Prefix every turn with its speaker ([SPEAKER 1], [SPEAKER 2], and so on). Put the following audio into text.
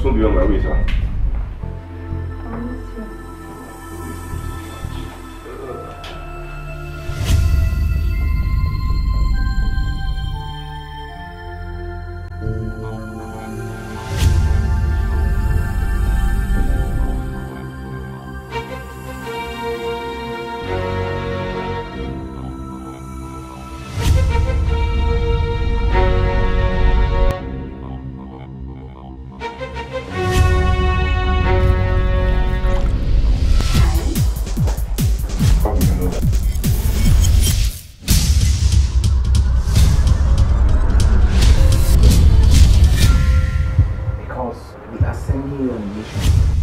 [SPEAKER 1] 送记员，我来问一下。
[SPEAKER 2] 千里眼的。